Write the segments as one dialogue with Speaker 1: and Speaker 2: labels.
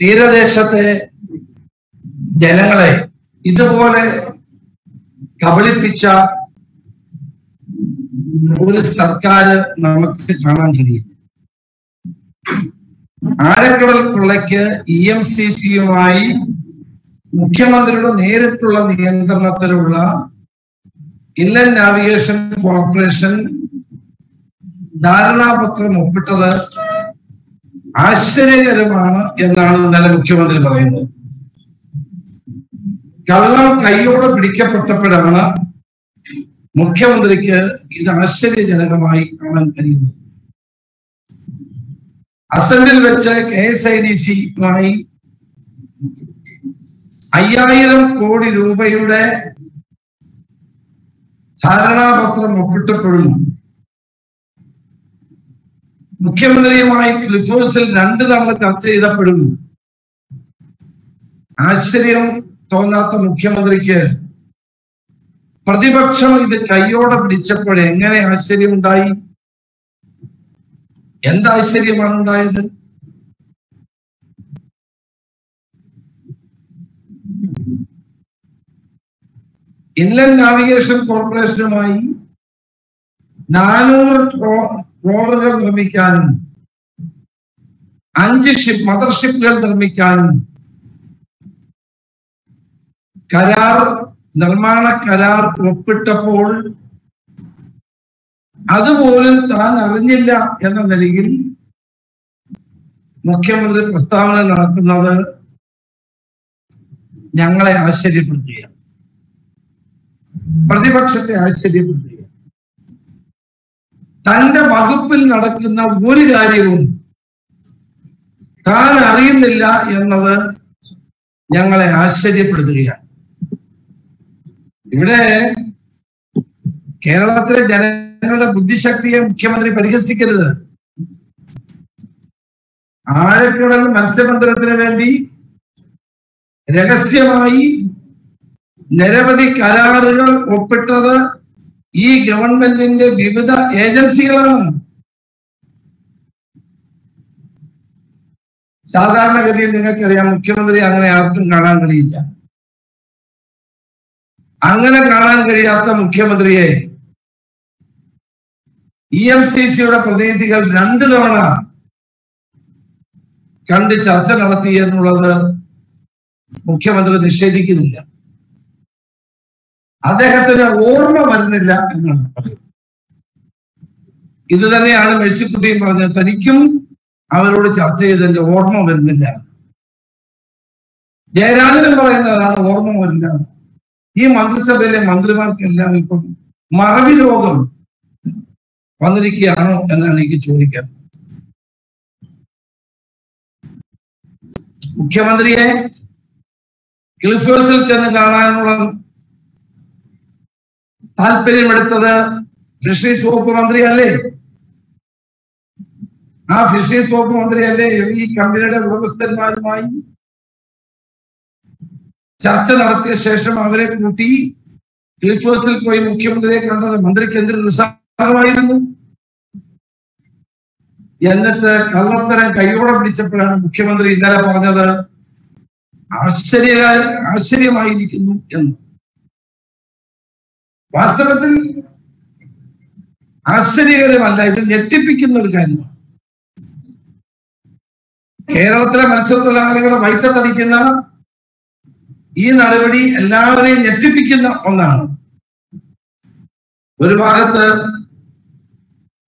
Speaker 1: തീരദേശത്തെ ജനങ്ങളെ ഇതുപോലെ കബളിപ്പിച്ച ഒരു സർക്കാർ നമുക്ക് കാണാൻ കഴിയും. ആഴക്കടൽ കൊള്ളയ്ക്ക് ഇ എം സി സിയുമായി മുഖ്യമന്ത്രിയുടെ നേരിട്ടുള്ള നിയന്ത്രണത്തിലുള്ള ഇൻലൻഡ് നാവിഗേഷൻ കോർപ്പറേഷൻ ധാരണാപത്രം ഒപ്പിട്ടത് ആശ്ചര്യകരമാണ് എന്നാണ് ഇന്നലെ മുഖ്യമന്ത്രി പറയുന്നത്. കള്ളം കൈയോടെ പിടിക്കപ്പെട്ടപ്പോഴാണ് മുഖ്യമന്ത്രിക്ക് ഇത് ആശ്ചര്യജനകമായി കാണാൻ കഴിയുന്നത്. അസമിൽ വെച്ച് കെ എസ് ഐ ഡി സിയുമായി അയ്യായിരം കോടി രൂപയുടെ ധാരണാപത്രം ഒപ്പിട്ടപ്പോഴും മുഖ്യമന്ത്രിയുമായി ക്ലിഫോഴ്സിൽ രണ്ട് തവണ ചർച്ച ചെയ്തപ്പോഴും ആശ്ചര്യം തോന്നാത്ത മുഖ്യമന്ത്രിക്ക് പ്രതിപക്ഷം ഇത് കൈയോടെ പിടിച്ചപ്പോൾ എങ്ങനെ ആശ്ചര്യമുണ്ടായി? എന്താശ്ചര്യമാണ് ഉണ്ടായത്? ഇൻലൻഡ് നാവിഗേഷൻ കോർപ്പറേഷനുമായി നാനൂറ് ട്രോളറുകൾ നിർമ്മിക്കാനും അഞ്ച് ഷിപ്പ് മദർഷിപ്പുകൾ നിർമ്മിക്കാനും കരാർ നിർമ്മാണ കരാർ ഒപ്പിട്ടപ്പോൾ അതുപോലും താൻ അറിഞ്ഞില്ല എന്ന നിലയിൽ മുഖ്യമന്ത്രി പ്രസ്താവന നടത്തുന്നത് ഞങ്ങളെ ആശ്ചര്യപ്പെടുത്തുകയാണ്. പ്രതിപക്ഷത്തെ ആശ്ചര്യപ്പെടുത്തുക തന്റെ വകുപ്പിൽ നടക്കുന്ന ഒരു കാര്യവും താൻ അറിയുന്നില്ല എന്നത് ഞങ്ങളെ ആശ്ചര്യപ്പെടുത്തുകയാണ്. ഇവിടെ കേരളത്തിലെ ജനങ്ങളുടെ ബുദ്ധിശക്തിയെ മുഖ്യമന്ത്രി പരിഹസിക്കരുത്. ആഴക്കുടൽ മത്സ്യബന്ധനത്തിന് വേണ്ടി രഹസ്യമായി നിരവധി കരാറുകൾ ഒപ്പിട്ടത് ഈ ഗവൺമെന്റിന്റെ വിവിധ ഏജൻസികളാണ് സാധാരണഗതിയിൽ നിങ്ങൾക്കറിയാം മുഖ്യമന്ത്രി അങ്ങനെ ആർക്കും കാണാൻ കഴിയില്ല. അങ്ങനെ കാണാൻ കഴിയാത്ത മുഖ്യമന്ത്രിയെ ഇ എം സി സിയുടെ പ്രതിനിധികൾ രണ്ടു തവണ കണ്ട് ചർച്ച നടത്തി എന്നുള്ളത് മുഖ്യമന്ത്രി നിഷേധിക്കുന്നില്ല. അദ്ദേഹത്തിന് ഓർമ്മ വരുന്നില്ല എന്നാണ്. ഇത് തന്നെയാണ് മേഴ്സിക്കുട്ടിയും പറഞ്ഞത്. തനിക്കും അവരോട് ചർച്ച ചെയ്തതിന്റെ ഓർമ്മ വരുന്നില്ല. ജയരാജനും പറയുന്നതാണ് ഓർമ്മ വരില്ല. ഈ മന്ത്രിസഭയിലെ മന്ത്രിമാർക്കെല്ലാം ഇപ്പം മറവി രോഗം വന്നിരിക്കുകയാണോ എന്നാണ് എനിക്ക് ചോദിക്കാൻ. മുഖ്യമന്ത്രിയെ ക്ലിഫേഴ്സിൽ ചെന്ന് കാണാനുള്ള താല്പര്യമെടുത്തത് ഫിഷറീസ് വകുപ്പ് മന്ത്രിയല്ലേ? ആ ഫിഷറീസ് വകുപ്പ് മന്ത്രിയല്ലേ? ഈ കമ്പനിയുടെ ഉടമസ്ഥന്മാരുമായി ചർച്ച നടത്തിയ ശേഷം അവരെ കൂട്ടി ക്ലിഫേഴ്സിൽ പോയി മുഖ്യമന്ത്രിയെ കണ്ടത് മന്ത്രിക്ക് എന്തൊരു ഉത്സാഹമായിരുന്നു. എന്നിട്ട് കള്ളത്തരം കൈയോടെ പിടിച്ചപ്പോഴാണ് മുഖ്യമന്ത്രി ഇന്നലെ പറഞ്ഞത് ആശ്ചര്യ ആശ്ചര്യമായിരിക്കുന്നു എന്ന്. വാസ്തവത്തിൽ ആശ്ചര്യകരമല്ല ഇത് ഞെട്ടിപ്പിക്കുന്ന ഒരു കാര്യമാണ്. കേരളത്തിലെ മത്സ്യത്തൊഴിലാളികളെ വൈത്തടിക്കുന്ന ഈ നടപടി എല്ലാവരെയും ഞെട്ടിപ്പിക്കുന്ന ഒന്നാണ്. ഒരു ഭാഗത്ത്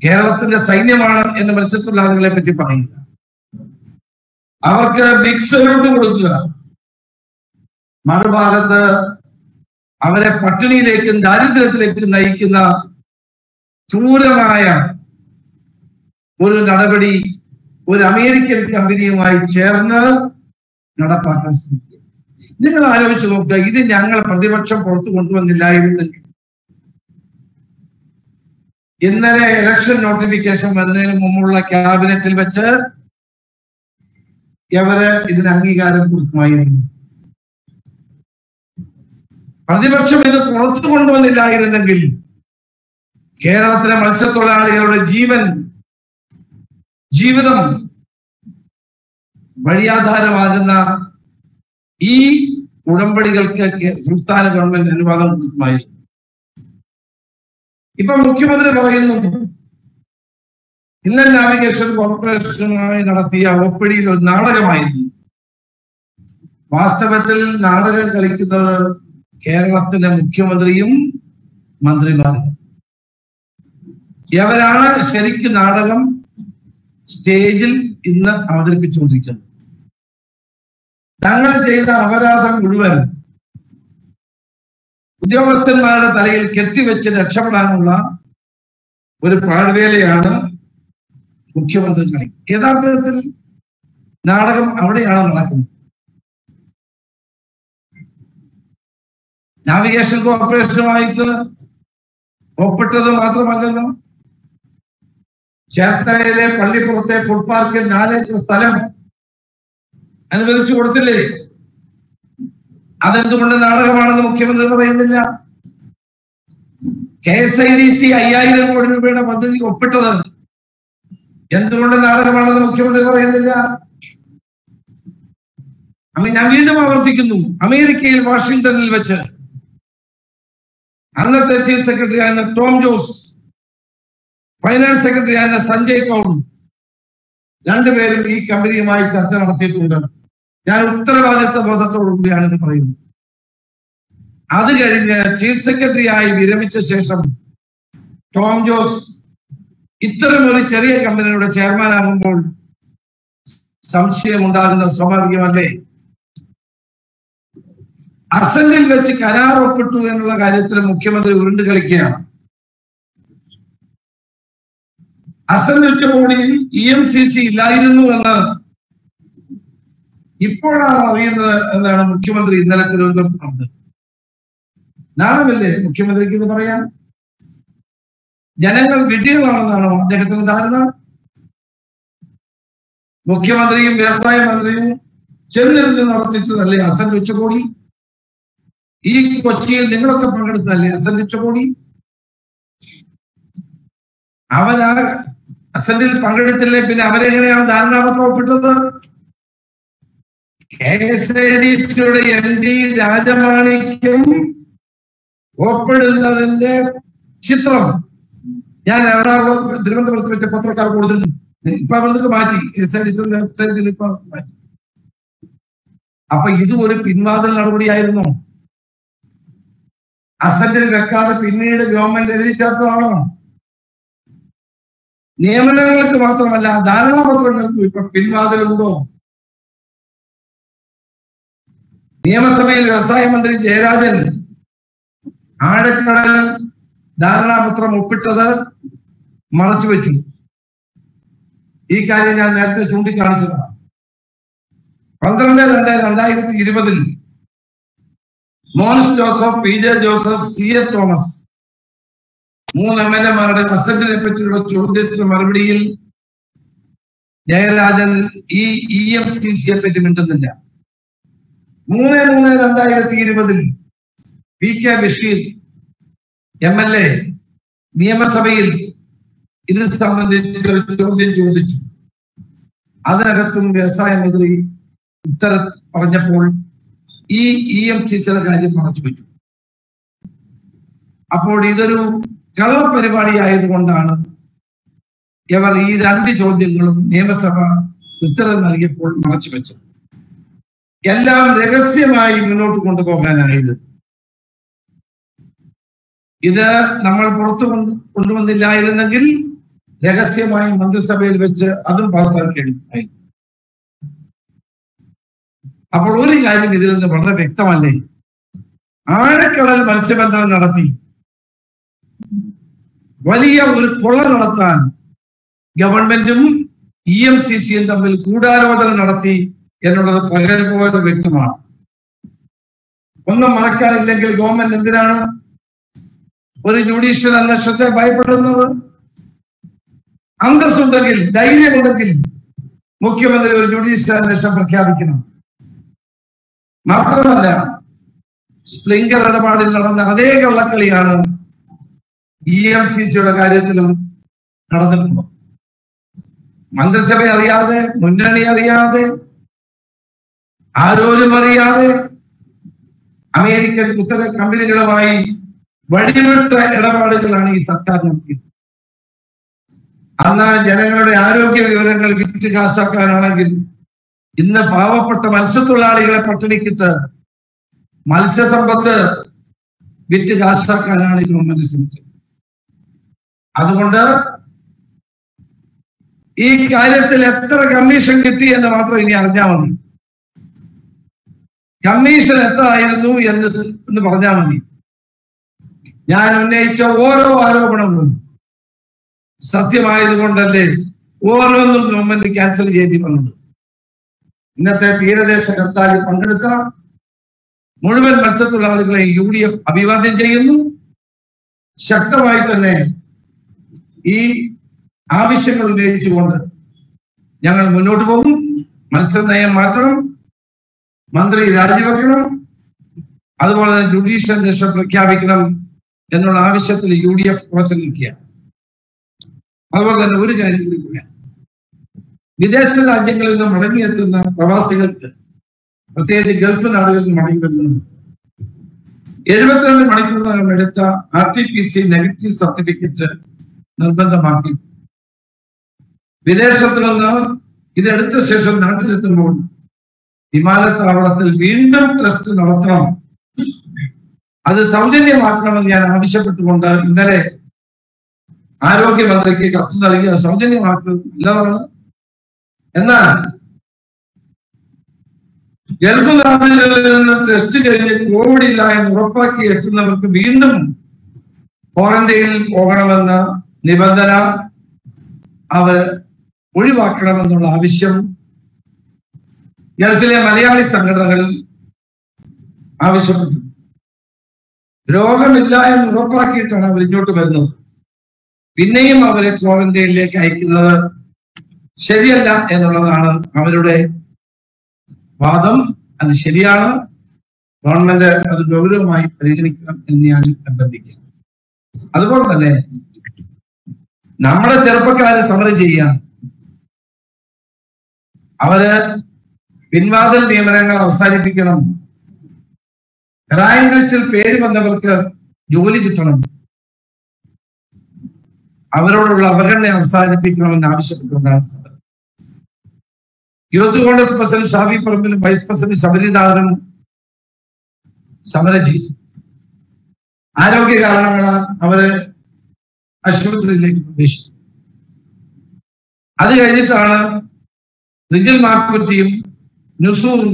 Speaker 1: കേരളത്തിന്റെ സൈന്യമാണ് എന്ന് മത്സ്യത്തൊഴിലാളികളെ പറ്റി പറയുക അവർക്ക് ബിഗ് കൊടുക്കുക. മറുഭാഗത്ത് അവരെ പട്ടിണിയിലേക്കും ദാരിദ്ര്യത്തിലേക്കും നയിക്കുന്ന ക്രൂരമായ ഒരു നടപടി ഒരു അമേരിക്കൻ കമ്പനിയുമായി ചേർന്ന് നടപ്പാക്കാൻ ശ്രമിക്കുക. നിങ്ങൾ ആലോചിച്ച് നോക്കുക ഇത് ഞങ്ങൾ പ്രതിപക്ഷം പുറത്തു കൊണ്ടുവന്നില്ലായിരുന്നെങ്കിൽ ഇന്നലെ ഇലക്ഷൻ നോട്ടിഫിക്കേഷൻ വരുന്നതിന് മുമ്പുള്ള ക്യാബിനറ്റിൽ വെച്ച് എവര് ഇതിന് അംഗീകാരം കൊടുക്കുമായിരുന്നു. പ്രതിപക്ഷം ഇത് പുറത്തു കൊണ്ടുവന്നില്ലായിരുന്നെങ്കിൽ കേരളത്തിലെ മത്സ്യത്തൊഴിലാളികളുടെ ജീവൻ ജീവിതം വഴിയാധാരമാകുന്ന ഈ ഉടമ്പടികൾക്ക് സംസ്ഥാന ഗവൺമെന്റ് അനുവാദം കൊടുക്കുമായിരുന്നു. ഇപ്പൊ മുഖ്യമന്ത്രി പറയുന്നു ഇന്നലെ നാവിഗേഷൻ കോർപ്പറേഷനുമായി നടത്തിയ ഒപ്പിടിയിൽ ഒരു നാടകമായിരുന്നു. വാസ്തവത്തിൽ നാടകം കളിക്കുന്നത് കേരളത്തിലെ മുഖ്യമന്ത്രിയും മന്ത്രിമാരും. ഇവരാണ് ശരിക്ക് നാടകം സ്റ്റേജിൽ ഇന്ന് അവതരിപ്പിച്ചുകൊണ്ടിരിക്കുന്നത്. തങ്ങൾ ചെയ്ത അപരാധം മുഴുവൻ ഉദ്യോഗസ്ഥന്മാരുടെ തലയിൽ കെട്ടിവെച്ച് രക്ഷപ്പെടാനുള്ള ഒരു പാഴ്വേലയാണ് മുഖ്യമന്ത്രി യഥാർത്ഥത്തിൽ നാടകം അവിടെയാണ് നടക്കുന്നത്. നാവിഗേഷൻ കോർപ്പറേഷനുമായിട്ട് ഒപ്പിട്ടത് മാത്രമല്ലല്ലോ. ചേർത്തലയിലെ പള്ളിപ്പുറത്തെ ഫുഡ് പാർക്കിൽ നാലേക്കർ സ്ഥലം അനുവദിച്ചു കൊടുത്തില്ലേ? അതെന്തുകൊണ്ട് നാടകമാണെന്ന് മുഖ്യമന്ത്രി പറയുന്നില്ല? K S I D C അയ്യായിരം കോടി രൂപയുടെ പദ്ധതി ഒപ്പിട്ടത് എന്തുകൊണ്ട് നാടകമാണെന്ന് മുഖ്യമന്ത്രി പറയുന്നില്ല? ഞാൻ വീണ്ടും ആവർത്തിക്കുന്നു. അമേരിക്കയിൽ വാഷിംഗ്ടണിൽ വെച്ച് അന്നത്തെ ചീഫ് സെക്രട്ടറി ആയിരുന്ന ടോം ജോസ് ഫൈനാൻസ് സെക്രട്ടറി ആയിരുന്ന സഞ്ജയ് കൗൾ രണ്ടുപേരും ഈ കമ്പനിയുമായി ചർച്ച നടത്തിയിട്ടുണ്ട്. ഞാൻ ഉത്തരവാദിത്വ ബോധത്തോടുകൂടിയാണ് ഇത് പറയുന്നത്. അത് കഴിഞ്ഞ് ചീഫ് സെക്രട്ടറിയായി വിരമിച്ച ശേഷം ടോം ജോസ് ഇത്തരം ഒരു ചെറിയ കമ്പനിയുടെ ചെയർമാൻ ആകുമ്പോൾ സംശയമുണ്ടാകുന്ന സ്വാഭാവികമല്ലേ? അസന്റിൽ വെച്ച് കരാർ ഒപ്പിട്ടു എന്നുള്ള കാര്യത്തിൽ മുഖ്യമന്ത്രി ഉരുണ്ട് കളിക്കുകയാണ്. അസന്റ് ഉച്ചകോടിയിൽ ഇ എം സി സി ഇല്ലായിരുന്നു എന്ന് ഇപ്പോഴാണ് അറിയുന്നത് എന്നാണ് മുഖ്യമന്ത്രി ഇന്നലെ തിരുവനന്തപുരത്ത് പറഞ്ഞത് നാണമല്ലേ മുഖ്യമന്ത്രിക്ക് ഇത് പറയാൻ? ജനങ്ങൾ വിഡ്ഢികളാണെന്നാണോ അദ്ദേഹത്തിന്റെ ധാരണ? മുഖ്യമന്ത്രിയും വ്യവസായ മന്ത്രിയും ചെന്നിരുന്ന് നടത്തിച്ചതല്ലേ അസന്റ് ഉച്ചകോടി ഈ കൊച്ചിയിൽ നിങ്ങളൊക്കെ പങ്കെടുത്തല്ലേ അസന്റ് ഉച്ചകോടി അവരാ അസന്റിൽ പങ്കെടുത്തില്ലേ? പിന്നെ അവരെങ്ങനെയാണ് ധാരണാപത്രം ഒപ്പിട്ടത് കെ എസ് ഐ ഡി സിയുടെ എം ഡി രാജമാണിക്കും ഒപ്പിടുന്നതിന്റെ ചിത്രം. ഞാൻ എറണാകുളം തിരുവനന്തപുരത്ത് വെച്ച പത്രക്കാർ കൊടുത്തിട്ടുണ്ട്. ഇപ്പൊ അവിടുന്ന് മാറ്റി. എസ് ഐ ഡി സിയുടെ വെബ്സൈറ്റിൽ ഇപ്പൊ മാറ്റി. അപ്പൊ ഇതും ഒരു പിൻവാതിൽ നടപടിയായിരുന്നു. അസന്റിൽ വെക്കാതെ പിന്നീട് ഗവൺമെന്റ് എഴുതി നിയമനങ്ങൾക്ക് മാത്രമല്ല ധാരണാപത്രങ്ങൾക്കും ഇപ്പൊ പിൻവാതിലുണ്ടോ? നിയമസഭയിൽ വ്യവസായ മന്ത്രി ജയരാജൻ ആഴക്കടൽ ധാരണാപത്രം ഒപ്പിട്ടത് മറച്ചു വെച്ചു. ഈ കാര്യം ഞാൻ നേരത്തെ ചൂണ്ടിക്കാണിച്ചതാണ്. പന്ത്രണ്ട് രണ്ട് രണ്ടായിരത്തി ഇരുപതിൽ Mons Joseph P J Joseph C A Thomas. മൂന്ന് എം എൽ എമാരുടെ അസറ്റിനെ പറ്റിയുള്ള ചോദ്യത്തിന് മറുപടിയിൽ ജയരാജൻ ഈ ഇ എം സി സിയെ പറ്റി മിണ്ടുന്നില്ല. മൂന്ന് മൂന്ന് രണ്ടായിരത്തി ഇരുപതിൽ P K Basheer M L A നിയമസഭയിൽ ഇത് സംബന്ധിച്ച് ഒരു ചോദ്യം ചോദിച്ചു. അതിനകത്തും വ്യവസായ മന്ത്രി ഉത്തര പറഞ്ഞപ്പോൾ ഈ ഇ എം സി സിയുടെ കാര്യം മറച്ചു വെച്ചു അപ്പോൾ ഇതൊരു കള്ളപരിപാടി ആയതുകൊണ്ടാണ് ഇവർ ഈ രണ്ട് ചോദ്യങ്ങളും നിയമസഭ ഉത്തരം നൽകിയപ്പോൾ മറച്ചു വെച്ചത്. എല്ലാം രഹസ്യമായി മുന്നോട്ട് കൊണ്ടുപോകാനായത് ഇത് നമ്മൾ പുറത്തു കൊണ്ട് കൊണ്ടുവന്നില്ലായിരുന്നെങ്കിൽ രഹസ്യമായി മന്ത്രിസഭയിൽ വെച്ച് അതും പാസ്സാക്കി എടുക്കുമായി അപ്പോൾ ഒരു കാര്യം ഇതിൽ നിന്ന് വളരെ വ്യക്തമല്ലേ? ആഴക്കടൽ മത്സ്യബന്ധനം നടത്തി. വലിയ ഒരു കൊള്ള നടത്താൻ ഗവൺമെന്റും ഇ എം സി സിയും തമ്മിൽ ഗൂഢാലോചന നടത്തി എന്നുള്ളത് പോലെ വ്യക്തമാണ്. ഒന്നും മറക്കാനില്ലെങ്കിൽ ഗവൺമെന്റ് എന്തിനാണ് ഒരു ജുഡീഷ്യൽ അന്വേഷണത്തെ ഭയപ്പെടുന്നത്? അന്തസ്സുണ്ടെങ്കിൽ ധൈര്യമുണ്ടെങ്കിൽ മുഖ്യമന്ത്രി ഒരു ജുഡീഷ്യൽ അന്വേഷണം പ്രഖ്യാപിക്കണം. മാത്രമല്ല സ്പ്ലിങ്കർ ഇടപാടിൽ നടന്ന അതേ കള്ളക്കളിയാണ് ഇ എം സി സിയുടെ കാര്യത്തിലും നടന്നിട്ടുള്ളത്. മന്ത്രിസഭ അറിയാതെ മുന്നണി അറിയാതെ ആരോരും അറിയാതെ അമേരിക്കൻ കുത്തക കമ്പനികളുമായി വഴിവിട്ട ഇടപാടുകളാണ് ഈ സർക്കാർ നടത്തിയത്. അന്ന് ജനങ്ങളുടെ ആരോഗ്യ വിവരങ്ങൾ വിറ്റ് കാശാക്കാനാണെങ്കിൽ ഇന്ന് പാവപ്പെട്ട മത്സ്യത്തൊഴിലാളികളെ പട്ടിണിക്കിട്ട് മത്സ്യസമ്പത്ത് വിറ്റ് കാശാക്കാനാണ് ഈ ഗവൺമെന്റ് ശ്രമിച്ചത്. അതുകൊണ്ട് ഈ കാര്യത്തിൽ എത്ര കമ്മീഷൻ കിട്ടി എന്ന് മാത്രം ഇനി അറിഞ്ഞാൽ മതി. കമ്മീഷൻ എത്ര ആയിരുന്നു എന്ന് എന്ന് പറഞ്ഞാൽ മതി. ഞാൻ ഉന്നയിച്ച ഓരോ ആരോപണങ്ങളും സത്യമായതുകൊണ്ടല്ലേ ഓരോന്നും ഗവൺമെന്റ് ക്യാൻസൽ ചെയ്യേണ്ടി വന്നത്. ഇന്നത്തെ തീരദേശ കർത്താവിൽ പങ്കെടുത്ത മുഴുവൻ മത്സ്യത്തൊഴിലാളികളെ യു ഡി എഫ് അഭിവാദ്യം ചെയ്യുന്നു. ശക്തമായി തന്നെ ഈ ആവശ്യങ്ങൾ ഉന്നയിച്ചുകൊണ്ട് ഞങ്ങൾ മുന്നോട്ട് പോകും. മത്സ്യനയം മാറ്റണം. മന്ത്രി രാജിവെക്കണം. അതുപോലെ തന്നെ ജുഡീഷ്യൽ അന്വേഷണം പ്രഖ്യാപിക്കണം എന്നുള്ള ആവശ്യത്തിൽ യു ഡി എഫ് ഉറച്ചു നിൽക്കുകയാണ്. അതുപോലെ തന്നെ ഒരു കാര്യം കൂടി പറയാം. വിദേശ രാജ്യങ്ങളിൽ നിന്ന് മടങ്ങിയെത്തുന്ന പ്രവാസികൾക്ക് പ്രത്യേകിച്ച് ഗൾഫ് നാടുകളിൽ നിന്ന് മടങ്ങി വരുന്നത് എഴുപത്തിരണ്ട് മണിക്കൂറിനകം എടുത്ത R T P C negative certificate നിർബന്ധമാക്കി. വിദേശത്തു നിന്ന് ഇതെടുത്ത ശേഷം നാട്ടിലെത്തുമ്പോൾ വിമാനത്താവളത്തിൽ വീണ്ടും ടെസ്റ്റ് നടത്തണം. അത് സൗജന്യമാക്കണമെന്ന് ഞാൻ ആവശ്യപ്പെട്ടുകൊണ്ട് ഇന്നലെ ആരോഗ്യമന്ത്രിക്ക് കത്ത് നൽകി അത് സൗജന്യമാക്കുന്നത് നല്ലതാണ്. എന്നാൽ ഗൾഫ് നാടുകളിൽ നിന്ന് ടെസ്റ്റ് കഴിഞ്ഞ് കോവിഡ് ഇല്ല എന്ന് ഉറപ്പാക്കി എത്തുന്നവർക്ക് വീണ്ടും ക്വാറന്റൈനിൽ പോകണമെന്ന നിബന്ധന അവർ ഒഴിവാക്കണമെന്നുള്ള ആവശ്യം ഗൾഫിലെ മലയാളി സംഘടനകൾ ആവശ്യപ്പെട്ടു. രോഗമില്ല എന്ന് ഉറപ്പാക്കിയിട്ടാണ് അവർ ഇങ്ങോട്ട് വരുന്നത്. പിന്നെയും അവരെ ക്വാറന്റൈനിലേക്ക് അയക്കുന്നത് ശരിയല്ല എന്നുള്ളതാണ് അവരുടെ വാദം. അത് ശരിയാണ്. ഗവൺമെന്റ് അത് ഗൗരവമായി പരിഗണിക്കണം എന്ന് ഞാൻ അഭ്യർത്ഥിക്കുന്നു. അതുപോലെ തന്നെ നമ്മുടെ ചെറുപ്പക്കാരെ സമരം ചെയ്യാൻ അവർ പിൻവാതിൽ നിയമനങ്ങൾ അവസാനിപ്പിക്കണം. റാങ്ക് ലിസ്റ്റിൽ പേര് വന്നവർക്ക് ജോലി കിട്ടണം. അവരോടുള്ള അവഗണന അവസാനിപ്പിക്കണമെന്ന് ആവശ്യപ്പെട്ടുകൊണ്ടാണ് സമരം. യൂത്ത് കോൺഗ്രസ് പ്രസിഡന്റ് ഷാഫി പറമ്പിലും വൈസ് പ്രസിഡന്റ് ശബരിനാഥനും സമരം ചെയ്തു ആരോഗ്യ കാരണങ്ങളാൽ അവരെ ആശുപത്രിയിലേക്ക് പ്രവേശിച്ചു അത് കഴിഞ്ഞിട്ടാണ് റിജിൽ മാക്കുറ്റിയും നുസൂറും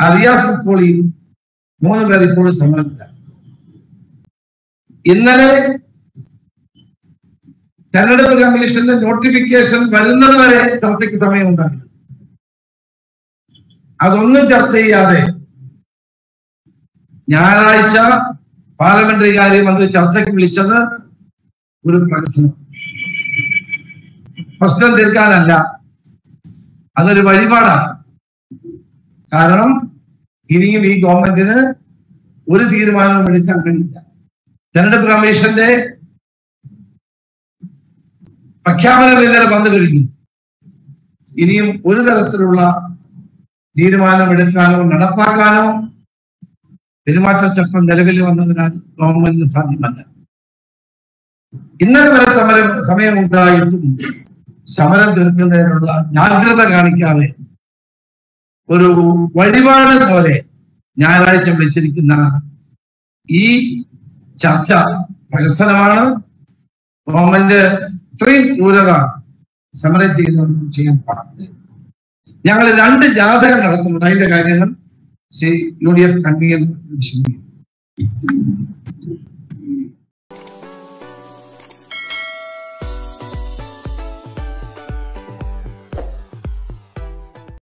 Speaker 1: അറിയാസ് മുക്കോളിയും മൂന്ന് പേർ ഇപ്പോൾ സമരത്തിലാണ് ഇന്നലെ തെരഞ്ഞെടുപ്പ് കമ്മീഷന്റെ നോട്ടിഫിക്കേഷൻ വരുന്നത് വരെ ചർച്ചയ്ക്ക് ഉണ്ടായിരുന്നു അതൊന്നും ചർച്ച ചെയ്യാതെ ഞായറാഴ്ച പാർലമെന്ററി കാര്യമന്ത്രി ചർച്ചയ്ക്ക് വിളിച്ചത് ഒരു പ്രശ്നം. പ്രശ്നം തീർക്കാനല്ല. അതൊരു വഴിപാടാണ്. കാരണം ഇനിയും ഈ ഗവൺമെന്റിന് ഒരു തീരുമാനവും എടുക്കാൻ കഴിയില്ല. തെരഞ്ഞെടുപ്പ് കമ്മീഷന്റെ പ്രഖ്യാപനം ഇന്നലെ വന്നു കഴിഞ്ഞു. ഇനിയും ഒരു തരത്തിലുള്ള തീരുമാനം എടുക്കാനോ നടപ്പാക്കാനോ പെരുമാറ്റച്ചട്ടം നിലവിൽ വന്നതിനാൽ ഗവൺമെന്റിന് സാധ്യമല്ല. ഇന്നലെ വരെ സമരം സമയമുണ്ടായിട്ടും സമരം തീർക്കുന്നതിനുള്ള ജാഗ്രത കാണിക്കാതെ ഒരു വഴിപാട് പോലെ ഞായറാഴ്ച വിളിച്ചിരിക്കുന്ന ഈ ചർച്ച പ്രഹസനമാണ് ഗവൺമെന്റ് ഇത്രയും ക്രൂരത സെമറേറ്റ് ചെയ്യുന്നതൊന്നും ചെയ്യാൻ പാടില്ല. ഞങ്ങൾ രണ്ട് ജാഥകൾ നടത്തുന്നുണ്ട്. അതിന്റെ കാര്യങ്ങൾ Shri U D F convenor